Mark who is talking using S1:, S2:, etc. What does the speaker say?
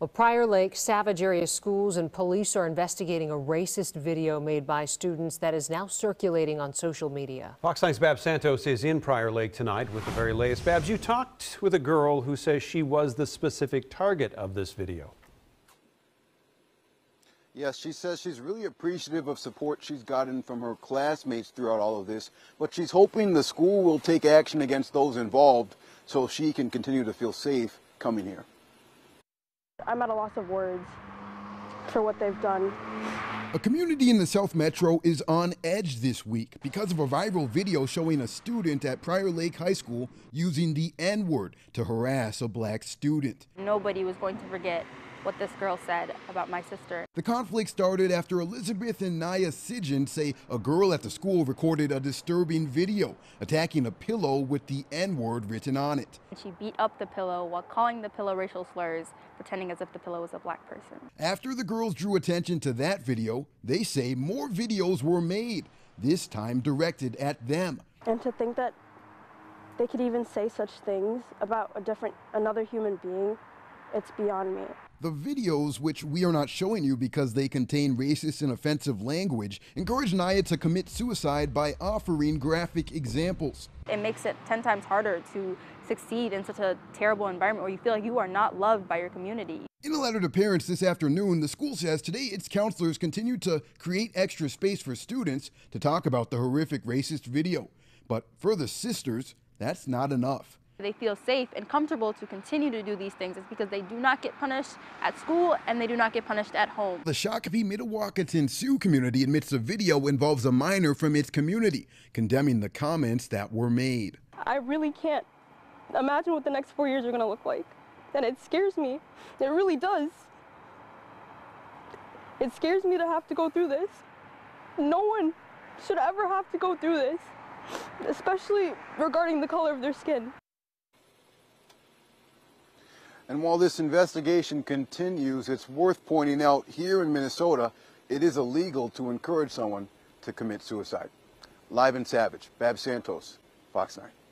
S1: Well, Prior Lake, Savage area schools and police are investigating a racist video made by students that is now circulating on social media.
S2: Fox 9's Babs Santos is in Prior Lake tonight with the very latest. Babs, you talked with a girl who says she was the specific target of this video.
S3: Yes, she says she's really appreciative of support she's gotten from her classmates throughout all of this, but she's hoping the school will take action against those involved so she can continue to feel safe coming here.
S4: I'm at a loss of words for what they've done.
S5: A community in the South Metro is on edge this week because of a viral video showing a student at Prior Lake High School using the N word to harass a black student.
S6: Nobody was going to forget what this girl said about my sister.
S5: The conflict started after Elizabeth and Nya Sigin say a girl at the school recorded a disturbing video attacking a pillow with the N word written on it.
S6: She beat up the pillow while calling the pillow racial slurs, pretending as if the pillow was a black person.
S5: After the girls drew attention to that video, they say more videos were made, this time directed at them.
S4: And to think that they could even say such things about a different, another human being, it's beyond me.
S5: The videos, which we are not showing you because they contain racist and offensive language, encourage Nya to commit suicide by offering graphic examples.
S6: It makes it 10 times harder to succeed in such a terrible environment where you feel like you are not loved by your community.
S5: In a letter to parents this afternoon, the school says today its counselors continue to create extra space for students to talk about the horrific racist video. But for the sisters, that's not enough
S6: they feel safe and comfortable to continue to do these things is because they do not get punished at school and they do not get punished at home.
S5: The Shakopee Mdewakanton Sioux community admits the video involves a minor from its community, condemning the comments that were made.
S4: I really can't imagine what the next four years are going to look like. And it scares me. It really does. It scares me to have to go through this. No one should ever have to go through this, especially regarding the color of their skin.
S3: And while this investigation continues, it's worth pointing out here in Minnesota, it is illegal to encourage someone to commit suicide. Live in Savage, Babs Santos, Fox 9.